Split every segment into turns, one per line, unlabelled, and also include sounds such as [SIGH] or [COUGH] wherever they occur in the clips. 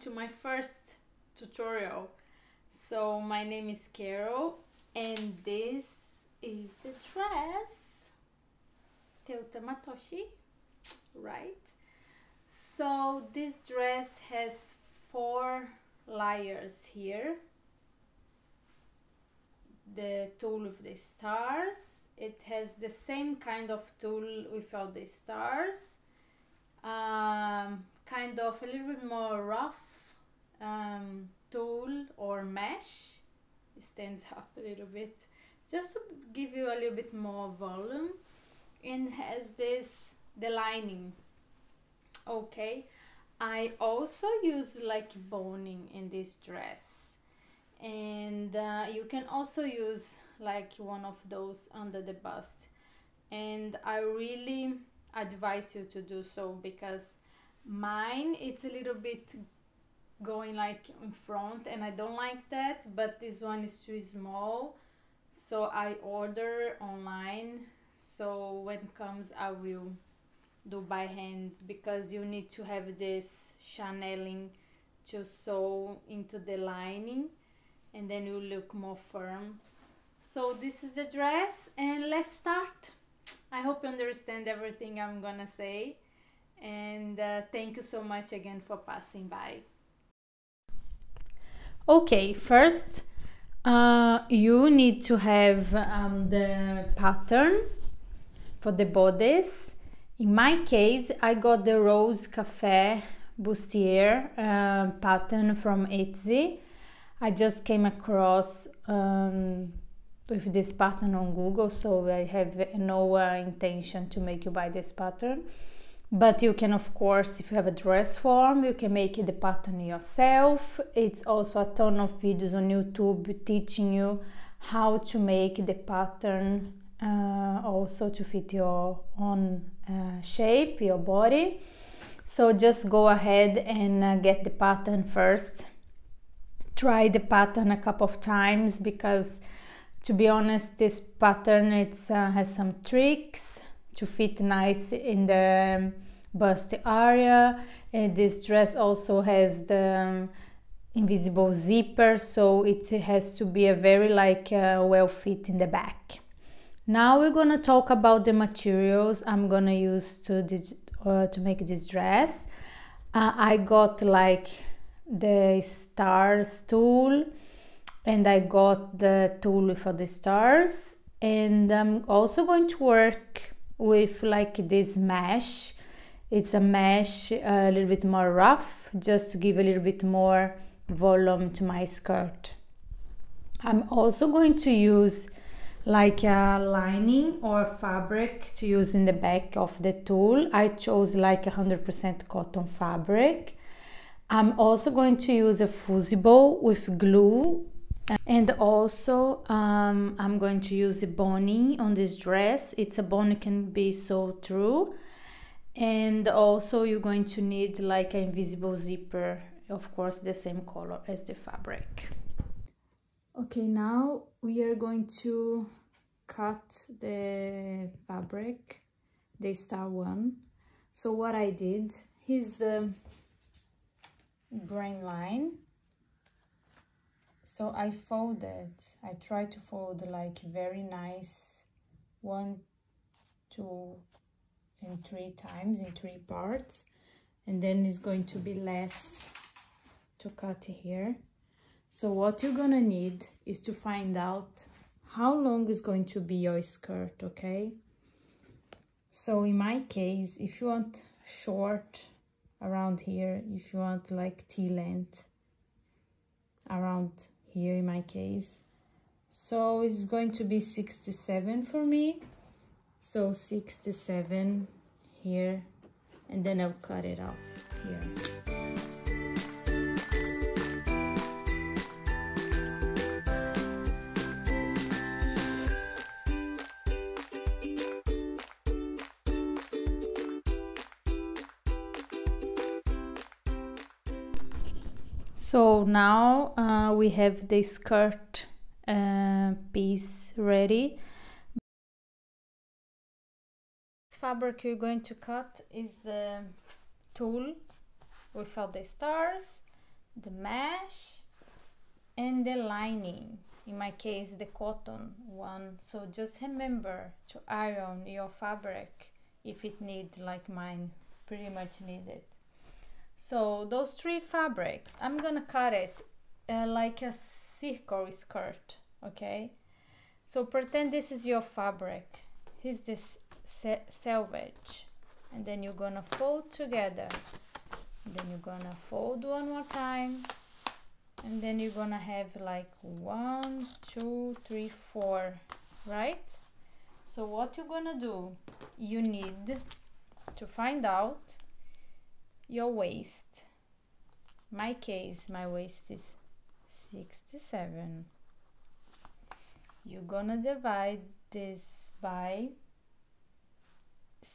to my first tutorial. So my name is Karol and this is the dress. Teuta Matoshi, right? So this dress has four layers here. The tulle with the stars. It has the same kind of tulle without the stars. Um, kind of a little bit more rough um, tulle or mesh. It stands [LAUGHS] up a little bit. Just to give you a little bit more volume and has this the lining. Okay. I also use like boning in this dress. And uh, you can also use like one of those under the bust. And I really advise you to do so because mine it's a little bit going like in front and I don't like that but this one is too small so I order online. So when comes I will do by hand because you need to have this channeling to sew into the lining and then you look more firm. So this is the dress and let's start. I hope you understand everything I'm gonna say and uh, thank you so much again for passing by okay first uh, you need to have um, the pattern for the bodice in my case I got the rose cafe bustier uh, pattern from Etsy. I just came across um, with this pattern on Google so I have no uh, intention to make you buy this pattern but you can of course if you have a dress form you can make the pattern yourself. It's also a ton of videos on youtube teaching you how to make the pattern uh, also to fit your own uh, shape your body. So just go ahead and uh, get the pattern first. Try the pattern a couple of times because to be honest this pattern it uh, has some tricks to fit nice in the bust area. And this dress also has the um, invisible zipper so it has to be a very like uh, well fit in the back. Now we're gonna talk about the materials i'm gonna use to uh, to make this dress. Uh, i got like the stars tulle and i got the tulle for the stars. And i'm also going to work with like this mesh. It's a mesh uh, a little bit more rough just to give a little bit more volume to my skirt. I'm also going to use like a lining or fabric to use in the back of the tulle. I chose like 100% cotton fabric. I'm also going to use a fusible with glue and also um, I'm going to use a boning on this dress. It's a boning can be so true. And also you're going to need like an invisible zipper of course the same color as the fabric. Okay now we are going to cut the fabric the star one. So what I did here's the grain line so I folded. I try to fold like very nice one two and three times in three parts. And then it's going to be less to cut here. So what you're gonna need is to find out how long is going to be your skirt okay? So in my case if you want short around here if you want like tea length around here in my case. So it's going to be 67 for me. So 67 here and then I'll cut it off here so now uh, we have the skirt uh, piece ready. This fabric you're going to cut is the tulle without the stars the mesh and the lining. In my case the cotton one. So just remember to iron your fabric if it need like mine pretty much need it so those three fabrics i'm gonna cut it uh, like a circle skirt okay? So pretend this is your fabric. Here's this selvage. And then you're gonna fold together. Then you're gonna fold one more time. And then you're gonna have like one two three four right? So what you're gonna do you need to find out your waist. My case my waist is 67 you're gonna divide this by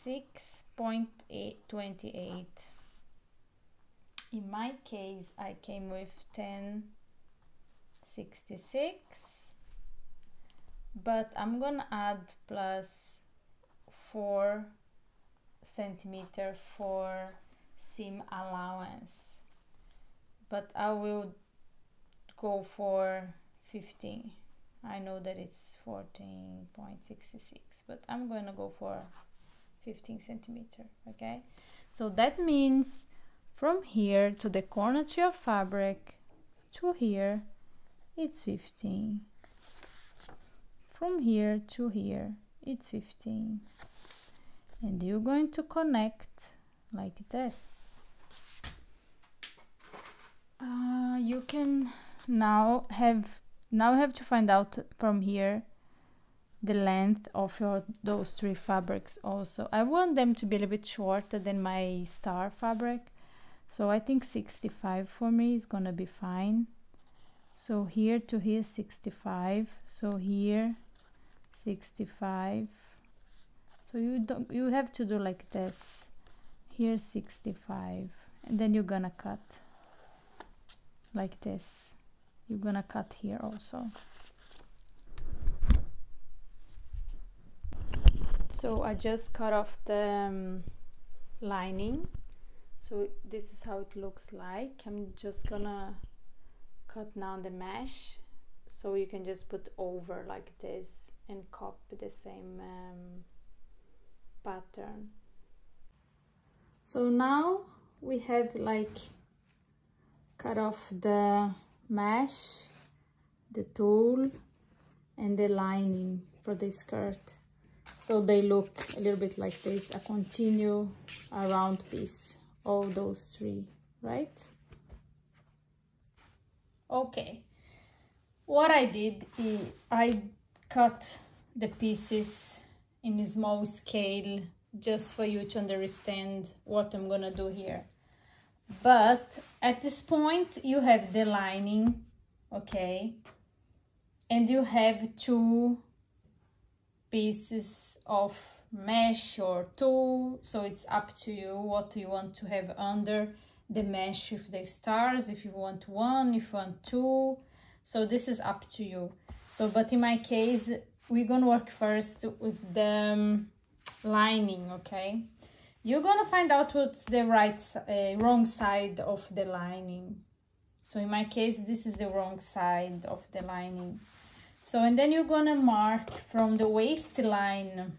6.28 in my case I came with 1066 but I'm gonna add plus 4 centimeter for seam allowance but I will go for 15 I know that it's 14.66 but I'm going to go for 15 centimeter okay so that means from here to the corner to your fabric to here, it's 15. From here to here, it's 15. And you're going to connect like this. Uh, you can now have now have to find out from here the length of your those three fabrics also. I want them to be a little bit shorter than my star fabric. So I think 65 for me is gonna be fine. So here to here 65 so here 65 so you don't you have to do like this. Here 65 and then you're gonna cut like this. You're gonna cut here also. So I just cut off the um, lining. So this is how it looks like. I'm just gonna cut now the mesh. So you can just put over like this and copy the same um, pattern. So now we have like cut off the mesh the tulle and the lining for the skirt. So they look a little bit like this a continue around piece all those three right? Okay. What I did is I cut the pieces in a small scale just for you to understand what I'm gonna do here but at this point you have the lining okay? And you have two pieces of mesh or tulle so it's up to you what you want to have under the mesh with the stars if you want one if you want two. So this is up to you. So but in my case we're gonna work first with the um, lining okay you're gonna find out what's the right uh, wrong side of the lining. So in my case this is the wrong side of the lining. So and then you're gonna mark from the waistline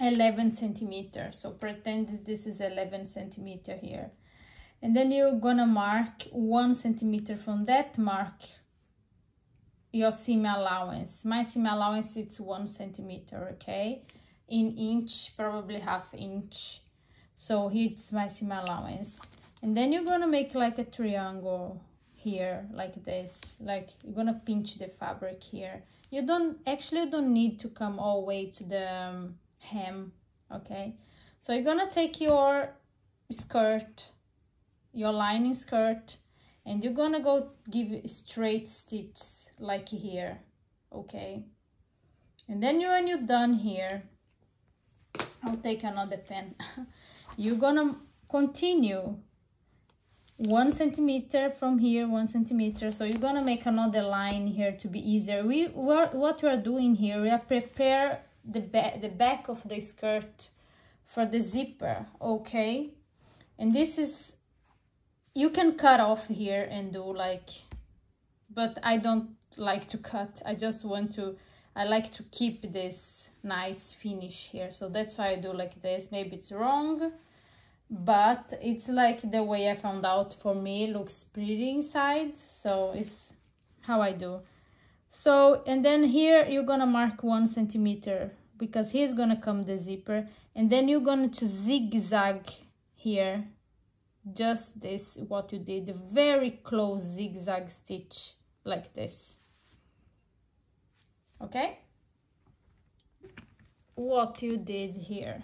11 centimeter. So pretend this is 11 centimeter here. And then you're gonna mark one centimeter from that mark your seam allowance. My seam allowance is one centimeter okay in inch probably half inch. So it's my seam allowance. And then you're gonna make like a triangle here like this. Like you're gonna pinch the fabric here. You don't actually don't need to come all the way to the um, hem okay? So you're gonna take your skirt your lining skirt and you're gonna go give straight stitches like here okay? And then you when you're done here I'll take another pen. [LAUGHS] You're gonna continue one centimeter from here one centimeter. So you're gonna make another line here to be easier. We what we're doing here we are prepare the back the back of the skirt for the zipper okay? And this is you can cut off here and do like but I don't like to cut. I just want to I like to keep this nice finish here. So that's why I do like this. Maybe it's wrong but it's like the way I found out for me looks pretty inside. So it's how I do. So and then here you're gonna mark one centimeter because here's gonna come the zipper. And then you're going to zigzag here. Just this what you did very close zigzag stitch like this. Okay what you did here.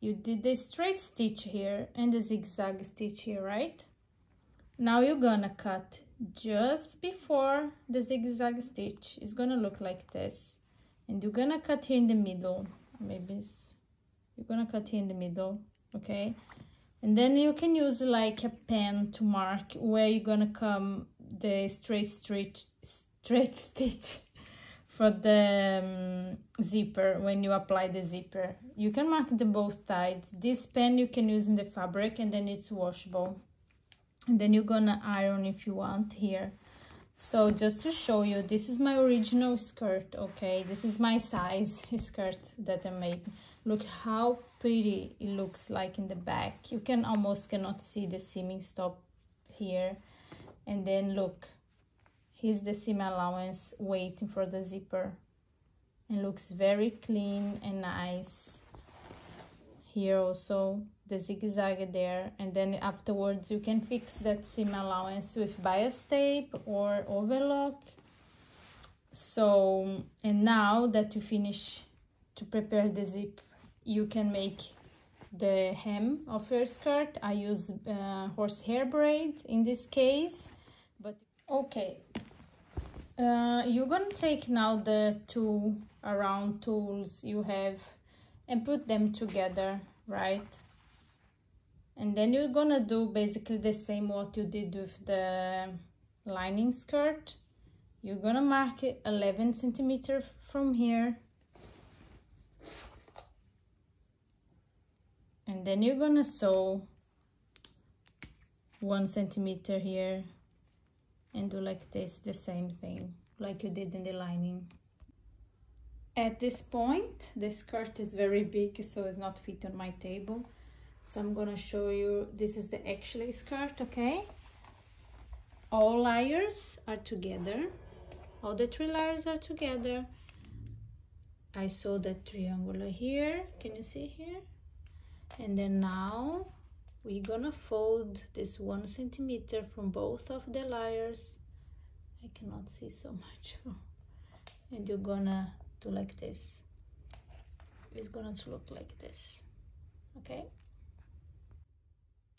You did the straight stitch here and the zigzag stitch here right? Now you're gonna cut just before the zigzag stitch it's gonna look like this. And you're gonna cut here in the middle. Maybe you're gonna cut here in the middle okay? And then you can use like a pen to mark where you're gonna come the straight straight straight [LAUGHS] stitch for the um, zipper when you apply the zipper. You can mark the both sides. This pen you can use in the fabric and then it's washable. And then you're gonna iron if you want here. So just to show you this is my original skirt okay? This is my size [LAUGHS] skirt that i made. Look how pretty it looks like in the back. You can almost cannot see the seaming stop here. And then look here's the seam allowance waiting for the zipper. And looks very clean and nice. Here also the zigzag there. And then afterwards you can fix that seam allowance with bias tape or overlock. So and now that you finish to prepare the zip you can make the hem of your skirt. I use uh, horsehair braid in this case but okay uh, you're gonna take now the two around tulles you have and put them together right? And then you're gonna do basically the same what you did with the lining skirt. You're gonna mark it 11 centimeter from here. And then you're gonna sew one centimeter here and do like this the same thing like you did in the lining. At this point the skirt is very big so it's not fit on my table. So I'm gonna show you this is the actually skirt okay? All layers are together. All the three layers are together. I saw the triangular here. Can you see here? And then now we're gonna fold this one centimeter from both of the layers. I cannot see so much. [LAUGHS] And you're gonna do like this. It's gonna look like this. Okay?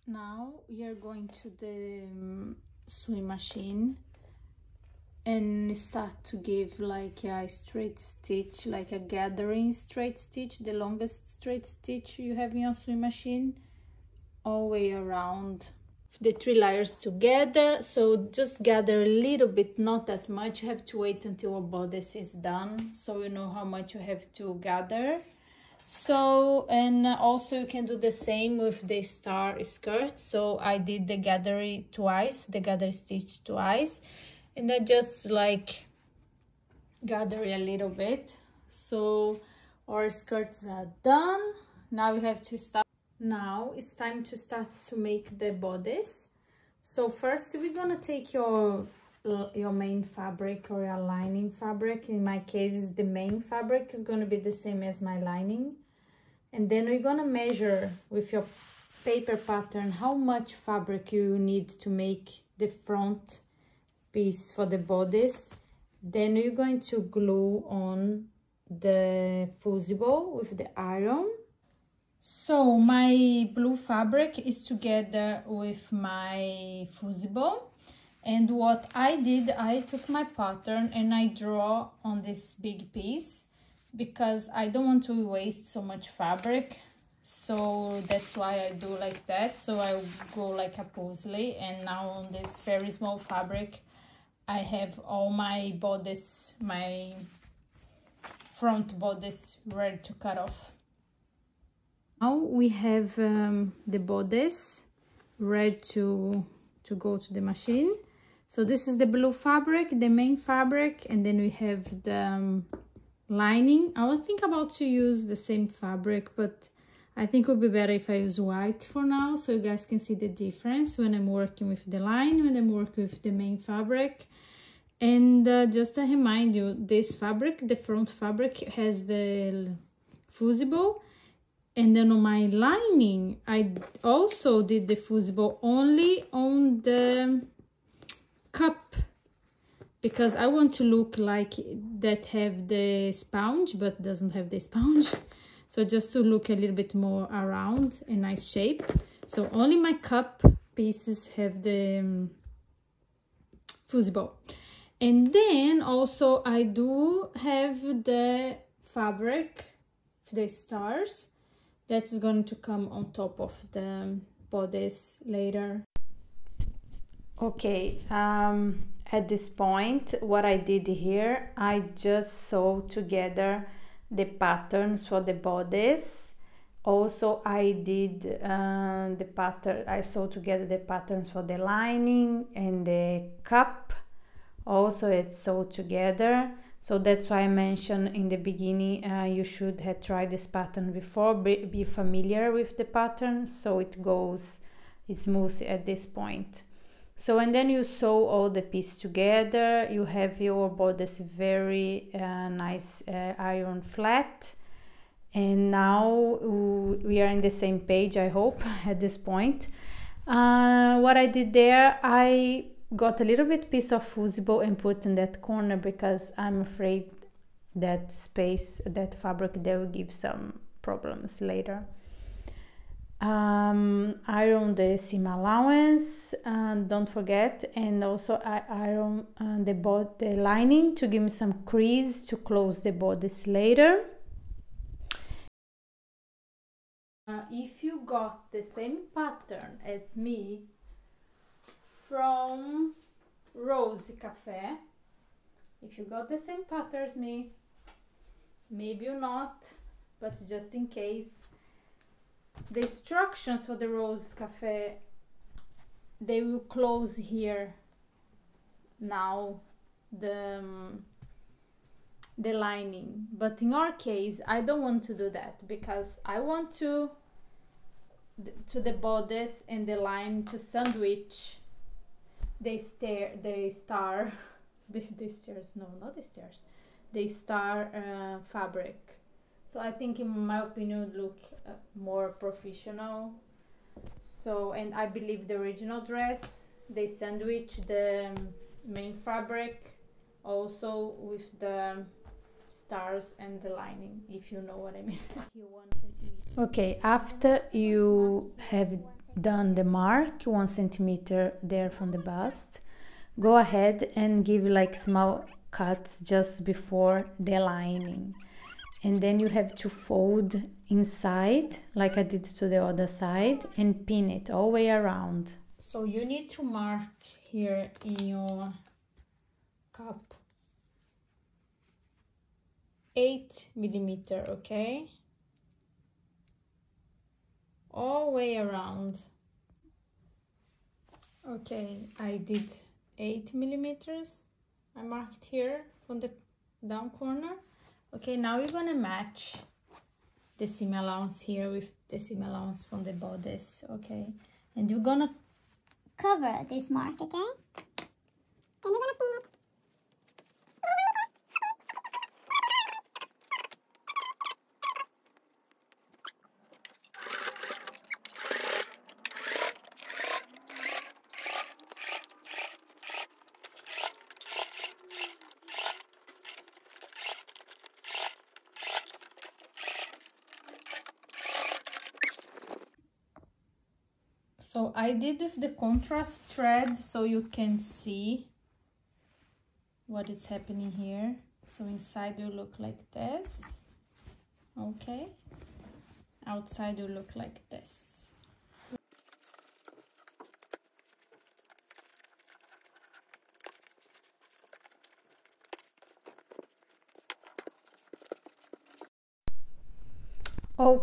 Now we are going to the um, sewing machine and start to give like a straight stitch like a gathering straight stitch the longest straight stitch you have in your sewing machine all way around the three layers together. So just gather a little bit not that much. You have to wait until your bodice is done so you know how much you have to gather. So and also you can do the same with the star skirt. So i did the gathering twice the gather stitch twice. And i just like gather a little bit. So our skirts are done. Now we have to start now it's time to start to make the bodice. So first we're gonna take your your main fabric or your lining fabric. In my case the main fabric. Is going to be the same as my lining. And then we're going to measure with your paper pattern how much fabric you need to make the front piece for the bodice. Then we're going to glue on the fusible with the iron so my blue fabric is together with my fusible. And what I did I took my pattern and I draw on this big piece because I don't want to waste so much fabric. So that's why I do like that. So I go like a puzzle and now on this very small fabric I have all my bodice my front bodice ready to cut off now we have um, the bodice ready to to go to the machine. So this is the blue fabric the main fabric and then we have the um, lining. I will think about to use the same fabric but i think it would be better if i use white for now so you guys can see the difference when i'm working with the line when i'm working with the main fabric. And uh, just to remind you this fabric the front fabric has the fusible and then on my lining I also did the fusible only on the cup because I want to look like that have the sponge but doesn't have the sponge. [LAUGHS] So just to look a little bit more around a nice shape. So only my cup pieces have the um, fusible. And then also I do have the fabric the stars that's going to come on top of the bodice later. Okay um, at this point what I did here I just sew together the patterns for the bodice also I did uh, the pattern I sewed together the patterns for the lining and the cup. Also it's sewed together so that's why I mentioned in the beginning uh, you should have tried this pattern before be, be familiar with the pattern so it goes smooth at this point. So and then you sew all the pieces together. You have your bodice very uh, nice uh, iron flat. And now we are in the same page I hope [LAUGHS] at this point. Uh, what I did there I got a little bit piece of fusible and put in that corner because I'm afraid that space, that fabric, there will give some problems later. Um, iron the seam allowance, uh, don't forget, and also I iron uh, the, the lining to give me some crease to close the bodice later. Uh, if you got the same pattern as me from Rose Cafe. If you got the same pattern as me, maybe you not, but just in case. The instructions for the Rose Cafe, they will close here now the um, the lining but in our case I don't want to do that because I want to to the bodice and the line to sandwich they stare they star [LAUGHS] the, the stairs no not the stairs. They star uh, fabric. So i think in my opinion look uh, more professional. So and i believe the original dress they sandwich the um, main fabric also with the stars and the lining if you know what i mean. [LAUGHS] Okay after you have done the mark one centimeter there from the bust. Go ahead and give like small cuts just before the lining. And then you have to fold inside like I did to the other side and pin it all way around. So you need to mark here in your cup 8 millimeter okay all way around. Okay I did 8 millimeters. I marked here on the down corner. Okay now we're gonna match the seam allowance here with the seam allowance from the bodice okay? And you're gonna
cover this mark okay? Then you're gonna
so I did with the contrast thread so you can see what is happening here. So inside will look like this. Okay. Outside will look like this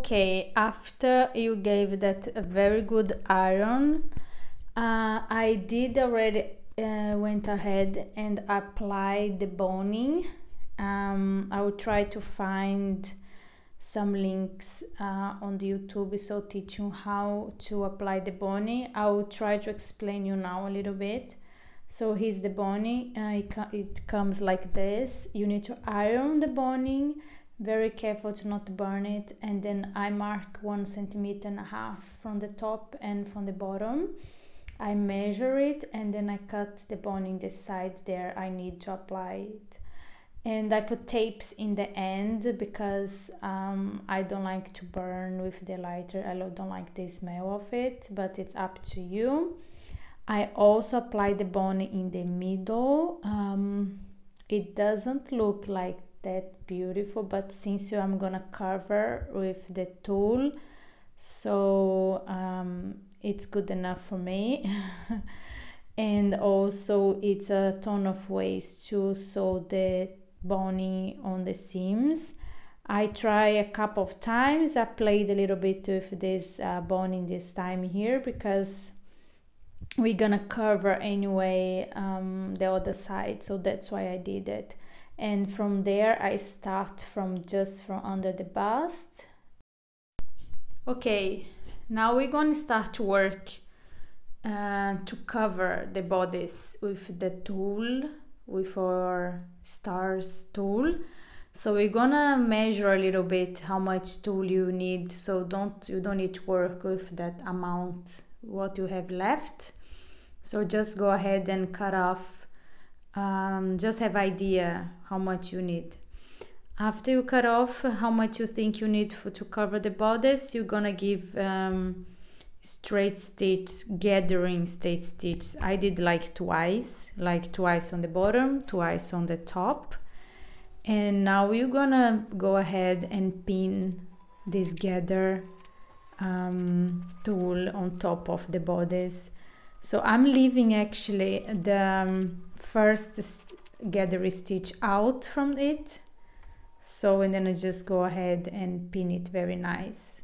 Okay, after you gave that a very good iron, Uh, I did already uh, went ahead and applied the boning. Um, I will try to find some links uh, on the YouTube so teach you how to apply the boning. I will try to explain you now a little bit. So here's the boning. Uh, it, it comes like this. You need to iron the boning. Very careful to not burn it. And then I mark one centimeter and a half from the top and from the bottom. I measure it and then I cut the boning the side there I need to apply it and I put tapes in the end because um, I don't like to burn with the lighter I don't like the smell of it but it's up to you I also apply the boning in the middle um, it doesn't look like that beautiful but since I'm gonna cover with the tulle so um, it's good enough for me. [LAUGHS] And also it's a ton of ways to sew the boning on the seams. I try a couple of times. I played a little bit with this uh, boning this time here because we're gonna cover anyway um, the other side. So that's why I did it and from there I start from just from under the bust okay now we're to start to work uh, to cover the bodice with the tulle with our stars tulle. So we're gonna measure a little bit how much tulle you need. So don't you don't need to work with that amount what you have left. So just go ahead and cut off um, just have idea how much you need. After you cut off how much you think you need for, to cover the bodice you're gonna give um, straight stitch gathering straight stitch. I did like twice like twice on the bottom twice on the top. And now you're gonna go ahead and pin this gather um, tulle on top of the bodice so I'm leaving actually the um, first gathering stitch out from it. So and then I just go ahead and pin it very nice.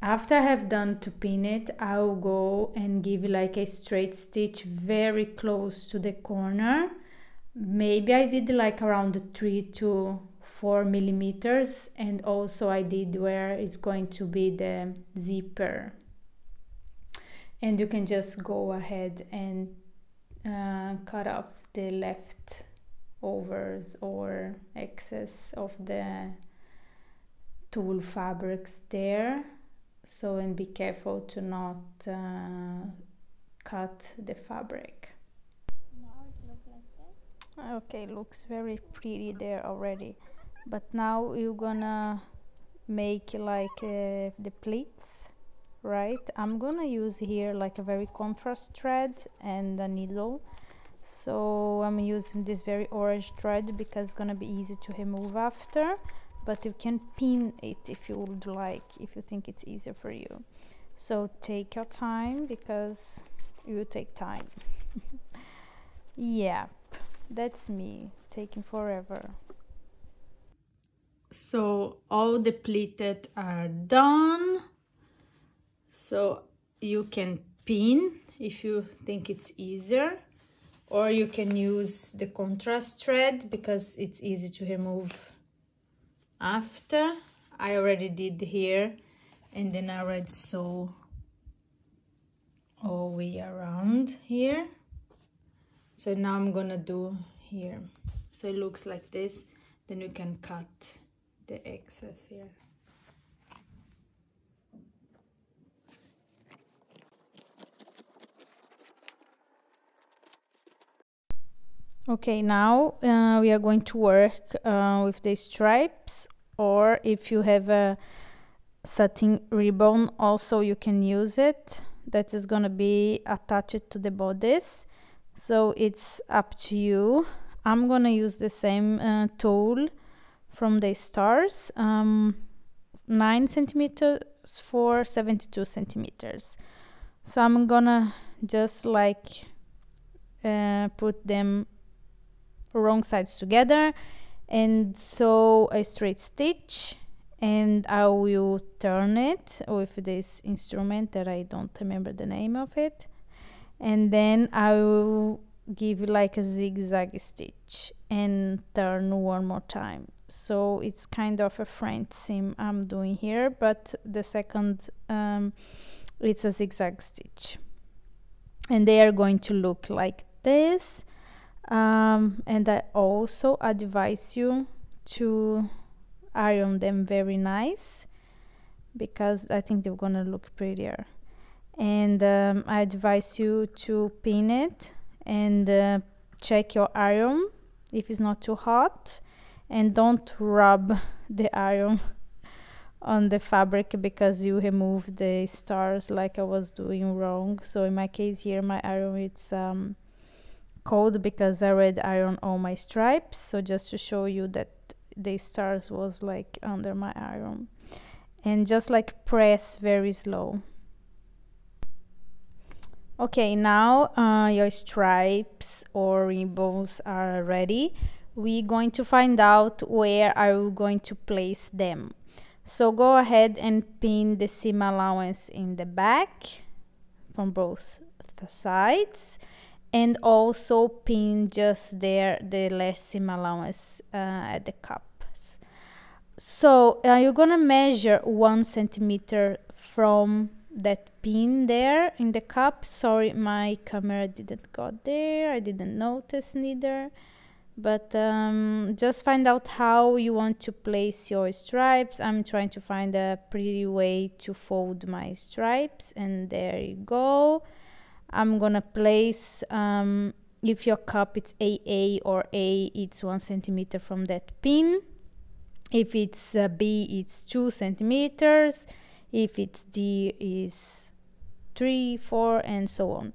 After I have done to pin it I'll go and give like a straight stitch very close to the corner. Maybe I did like around 3 to 4 millimeters and also I did where it's going to be the zipper. And you can just go ahead and uh, cut off the left overs or excess of the tulle fabrics there. So and be careful to not uh, cut the fabric. Like okay looks very pretty there already. But now you're gonna make like uh, the pleats right? I'm gonna use here like a very contrast thread and a needle. So I'm using this very orange thread because it's gonna be easy to remove after but you can pin it if you would like if you think it's easier for you. So take your time because you take time. [LAUGHS] Yep that's me taking forever. So all the pleated are done so you can pin if you think it's easier or you can use the contrast thread because it's easy to remove after. I already did here and then I already sew all way around here. So now I'm gonna do here. So it looks like this. Then you can cut the excess here okay now uh, we are going to work uh, with the stripes or if you have a satin ribbon also you can use it. That is going to be attached to the bodice. So it's up to you. I'm going to use the same uh, tulle from the stars um, 9 centimeters for 72 centimeters. So i'm gonna just like uh, put them wrong sides together. And sew a straight stitch and I will turn it with this instrument that I don't remember the name of it. And then I will give like a zigzag stitch and turn one more time. So it's kind of a French seam I'm doing here but the second um, it's a zigzag stitch. And they are going to look like this um, and I also advise you to iron them very nice because I think they're gonna look prettier. And um, I advise you to pin it and uh, check your iron if it's not too hot. And don't rub the iron [LAUGHS] on the fabric because you remove the stars like I was doing wrong. So in my case here my iron it's um, cold because I red iron all my stripes so just to show you that the stars was like under my iron. And just like press very slow. Okay now uh, your stripes or ribbons are ready. We're going to find out where are we going to place them. So go ahead and pin the seam allowance in the back from both the sides and also pin just there the last seam allowance uh, at the cups. So uh, you're gonna measure one centimeter from that pin there in the cup. Sorry my camera didn't got there. I didn't notice neither. But um, just find out how you want to place your stripes. I'm trying to find a pretty way to fold my stripes and there you go I'm gonna place um, if your cup it's AA or A it's one centimeter from that pin. If it's uh, B it's two centimeters. If it's D is three four and so on.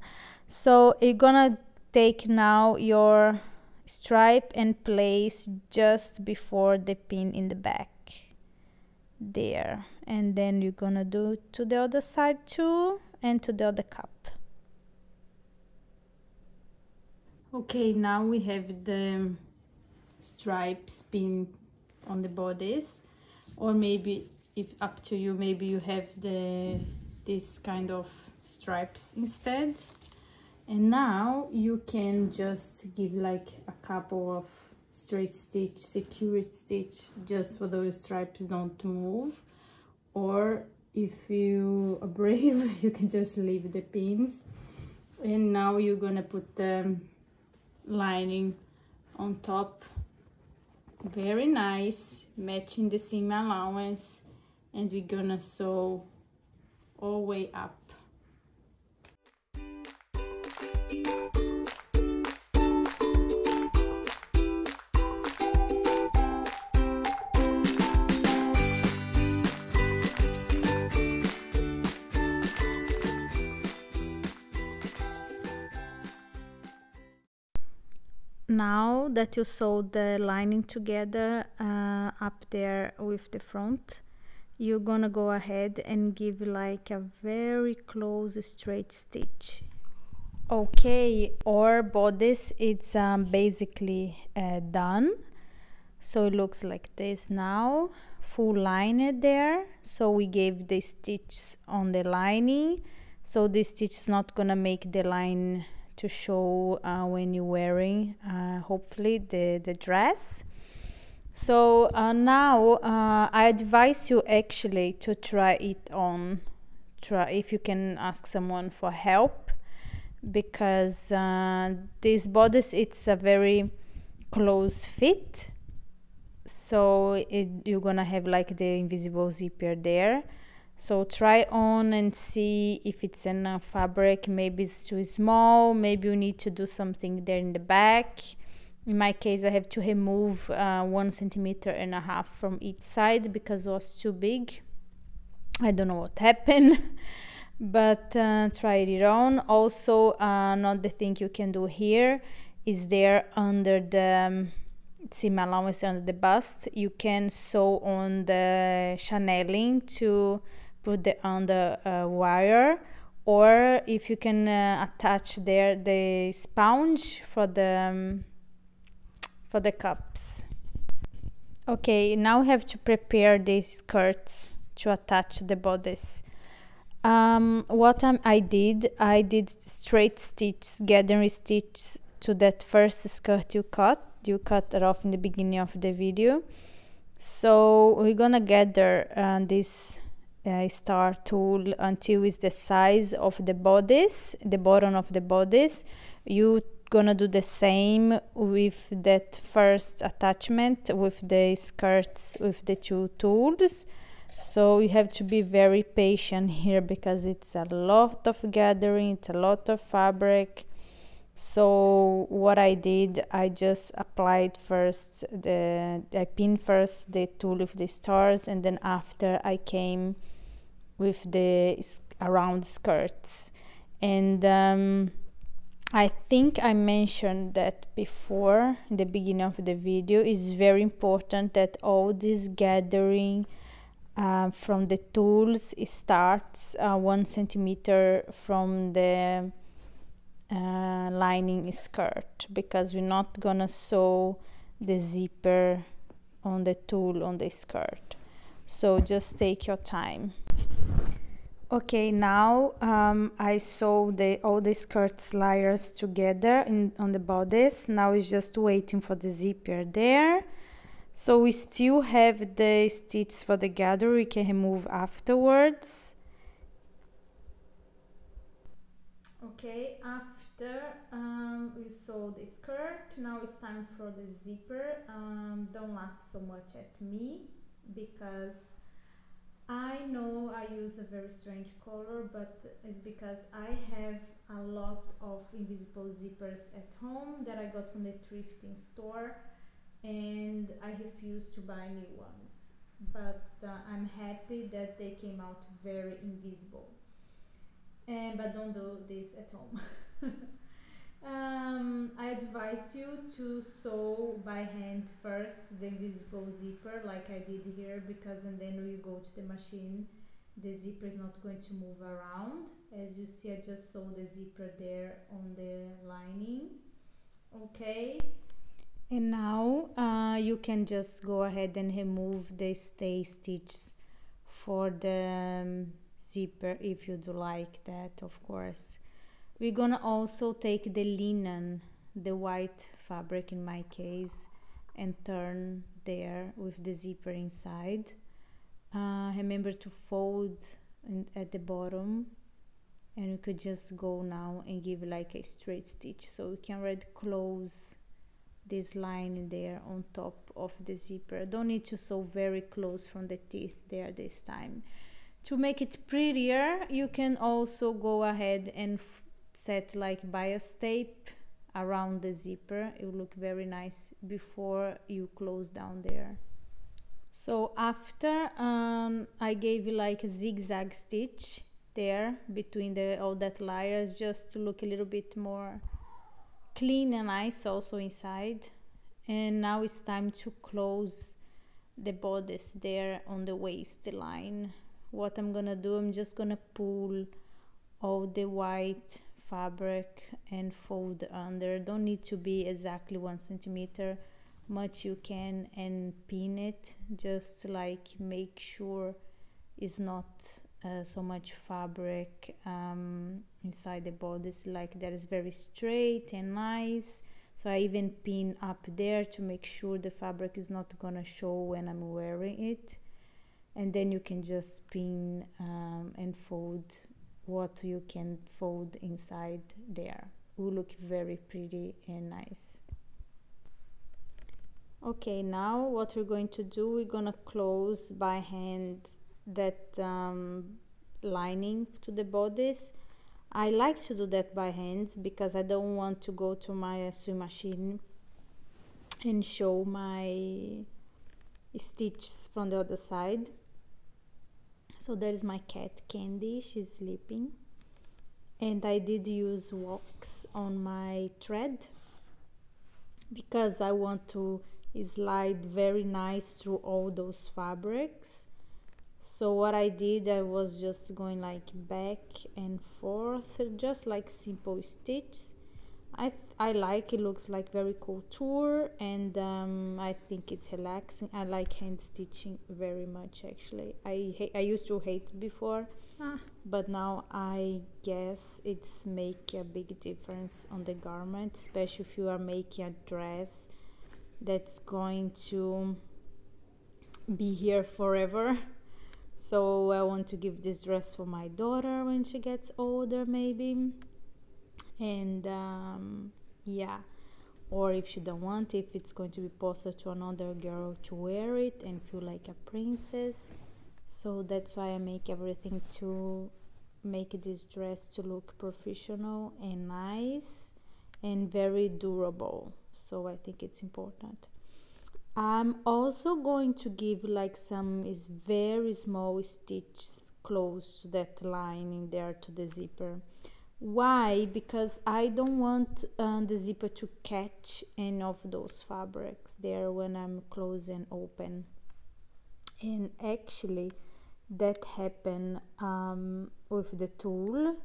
So you're gonna take now your stripe and place just before the pin in the back. There. And then you're gonna do to the other side too and to the other cup okay now we have the stripes pin on the bodice. Or maybe if up to you maybe you have the this kind of stripes instead. And now you can just give like a couple of straight stitch security stitch just for those stripes don't move. Or if you [LAUGHS] are brave [LAUGHS] you can just leave the pins. And now you're gonna put the lining on top. Very nice matching the seam allowance. And we're gonna sew all way up now that you sewed the lining together uh, up there with the front you're gonna go ahead and give like a very close straight stitch. Okay our bodice it's um, basically uh, done. So it looks like this now full line there. So we gave the stitches on the lining. So this stitch is not gonna make the line to show uh, when you're wearing uh, hopefully the, the dress. So uh, now uh, I advise you actually to try it on. Try if you can ask someone for help because uh, this bodice it's a very close fit. So it, you're gonna have like the invisible zipper there so try on and see if it's enough fabric. Maybe it's too small. Maybe you need to do something there in the back. In my case i have to remove uh, one centimeter and a half from each side because it was too big. I don't know what happened [LAUGHS] but uh, try it on. Also uh, another thing you can do here is there under the um, seam allowance under the bust you can sew on the channeling to put the under uh, wire or if you can uh, attach there the sponge for the um, for the cups okay now we have to prepare these skirts to attach the bodice um, what I did, I did straight stitch, gathering stitch to that first skirt you cut. You cut it off in the beginning of the video. So we're gonna gather uh, this uh, star tulle until it's the size of the bodice, the bottom of the bodice. You gonna do the same with that first attachment with the skirts with the two tulles so you have to be very patient [LAUGHS] here because it's a lot of gathering it's a lot of fabric so what I did I just applied first the I pinned first the tulle with the stars and then after I came with the around skirts. And um, I think I mentioned that before in the beginning of the video it's very important that all this gathering uh, from the tulles starts uh, one centimeter from the uh, lining skirt because we're not gonna sew the zipper on the tulle on the skirt. So just take your time okay now um, I sew the all the skirt layers together in on the bodice. Now it's just waiting for the zipper there. So we still have the stitches for the gather we can remove afterwards. Okay after um, you sew the skirt now it's time for the zipper. Um, don't laugh so much at me because I know I use a very strange color but it's because I have a lot of invisible zippers at home that I got from the thrifting store and I refuse to buy new ones. But uh, I'm happy that they came out very invisible. And but don't do this at home. [LAUGHS] um, I advise you to sew by hand first the invisible zipper like I did here because and then when you go to the machine the zipper is not going to move around. As you see I just sew the zipper there on the lining. Okay? And now uh, you can just go ahead and remove the stay stitches for the um, zipper if you do like that of course we're gonna also take the linen the white fabric in my case and turn there with the zipper inside. Uh, remember to fold in, at the bottom and you could just go now and give like a straight stitch. So you can already close this line there on top of the zipper. Don't need to sew very close from the teeth there this time. To make it prettier you can also go ahead and set like bias tape around the zipper. It will look very nice before you close down there. So after um, I gave you like a zigzag stitch there between the all that layers just to look a little bit more clean and nice also inside. And now it's time to close the bodice there on the waistline. What I'm gonna do I'm just gonna pull all the white fabric and fold under. Don't need to be exactly one centimeter much. You can and pin it. Just like make sure it's not uh, so much fabric um, inside the bodice like that is very straight and nice. So I even pin up there to make sure the fabric is not gonna show when I'm wearing it. And then you can just pin um, and fold what you can fold inside there. Will look very pretty and nice. Okay now what we're going to do we're gonna close by hand that um, lining to the bodice. I like to do that by hand because I don't want to go to my sewing machine and show my stitches from the other side so there is my cat Candy. She's sleeping. And I did use wax on my thread because I want to slide very nice through all those fabrics. So what I did I was just going like back and forth just like simple stitches I, I like it looks like very couture and um, I think it's relaxing I like hand stitching very much actually I, I used to hate it before
Ah.
but now I guess it's make a big difference on the garment, especially if you are making a dress that's going to be here forever. So I want to give this dress for my daughter when she gets older, maybe. And um, yeah, or if she don't want, if it's going to be posted to another girl to wear it and feel like a princess. So that's why I make everything to make this dress to look professional and nice and very durable. So I think it's important. I'm also going to give like some is very small stitches close to that line in there to the zipper. Why? Because I don't want uh, the zipper to catch any of those fabrics there when I'm close and open. And actually that happened um, with the tulle.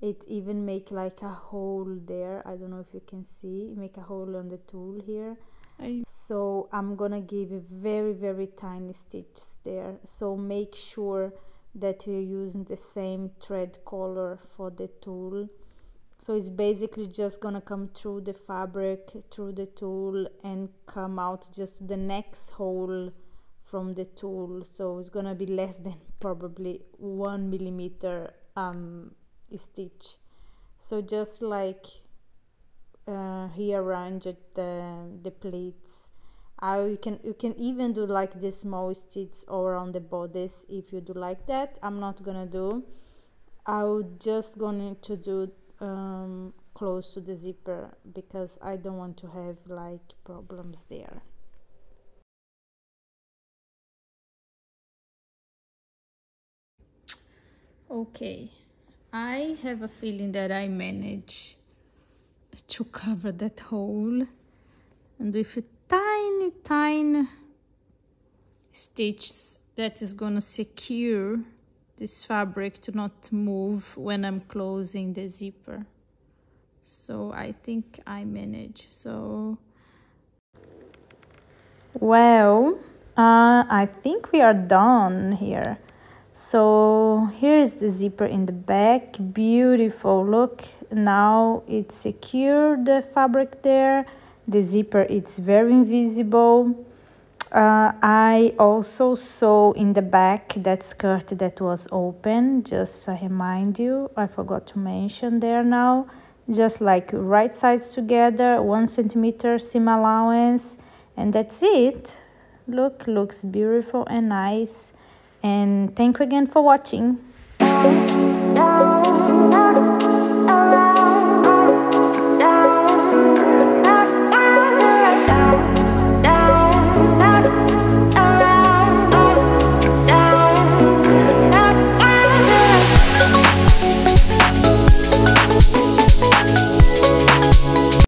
it even make like a hole there i don't know if you can see make a hole on the tulle here
I...
so i'm gonna give a very very tiny stitches there so make sure that you're using the same thread color for the tulle. So it's basically just gonna come through the fabric through the tulle and come out just the next hole from the tulle. So it's gonna be less than [LAUGHS] probably one millimeter um, stitch. So just like uh, rearrange the, the pleats uh, you can you can even do like this small stitch around the bodice if you do like that. I'm not gonna do. I'm just going to do um, close to the zipper because I don't want to have like problems there.
Okay, I have a feeling that I manage to cover that hole. And if a tiny, tiny stitch that is gonna secure this fabric to not move when I'm closing the zipper. So I think I manage, so...
Well, uh, I think we are done here. So here is the zipper in the back beautiful. Look now it's secured the fabric there the zipper it's very invisible. Uh, I also sew in the back that skirt that was open just to remind you I forgot to mention there now. Just like right sides together one centimeter seam allowance and that's it. Look looks beautiful and nice. And thank you again for watching